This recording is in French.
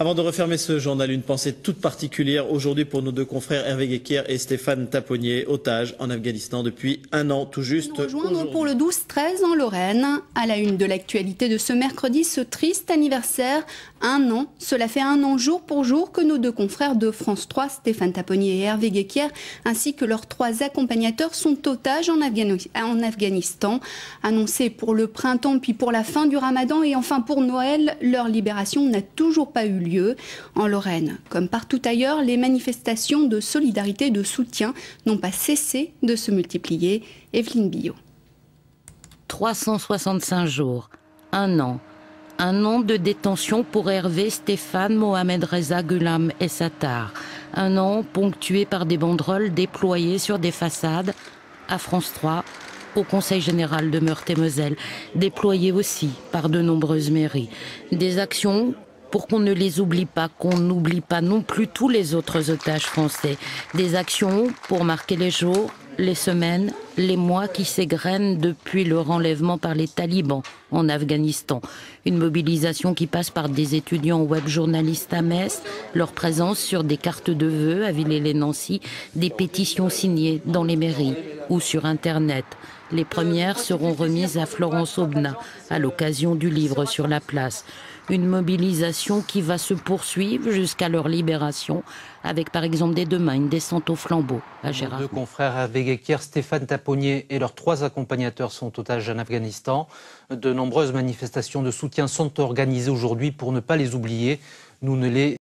Avant de refermer ce journal, une pensée toute particulière aujourd'hui pour nos deux confrères Hervé Guéquier et Stéphane Taponnier, otages en Afghanistan depuis un an tout juste. Rejoindre pour le 12-13 en Lorraine. À la une de l'actualité de ce mercredi, ce triste anniversaire. Un an, cela fait un an jour pour jour que nos deux confrères de France 3, Stéphane Taponnier et Hervé Guéquier, ainsi que leurs trois accompagnateurs, sont otages en, en Afghanistan. Annoncés pour le printemps puis pour la fin du ramadan et enfin pour Noël, leur libération n'a toujours pas eu lieu en Lorraine. Comme partout ailleurs, les manifestations de solidarité et de soutien n'ont pas cessé de se multiplier. Evelyne Billot. 365 jours, un an. Un an de détention pour Hervé, Stéphane, Mohamed Reza, Gulam et Satar. Un an ponctué par des banderoles déployées sur des façades à France 3, au Conseil général de Meurthe-et-Moselle, déployées aussi par de nombreuses mairies. Des actions pour qu'on ne les oublie pas, qu'on n'oublie pas non plus tous les autres otages français. Des actions pour marquer les jours, les semaines, les mois qui s'égrènent depuis le renlèvement par les talibans en Afghanistan. Une mobilisation qui passe par des étudiants web journalistes à Metz, leur présence sur des cartes de vœux à Villers-les-Nancy, des pétitions signées dans les mairies ou sur Internet. Les premières seront remises à Florence Aubenas à l'occasion du livre sur la place. Une mobilisation qui va se poursuivre jusqu'à leur libération, avec par exemple dès demain une descente au flambeau à Gérard. Deux confrères Stéphane Et leurs trois accompagnateurs sont otages en Afghanistan. De nombreuses manifestations de soutien sont organisées aujourd'hui pour ne pas les oublier. Nous ne les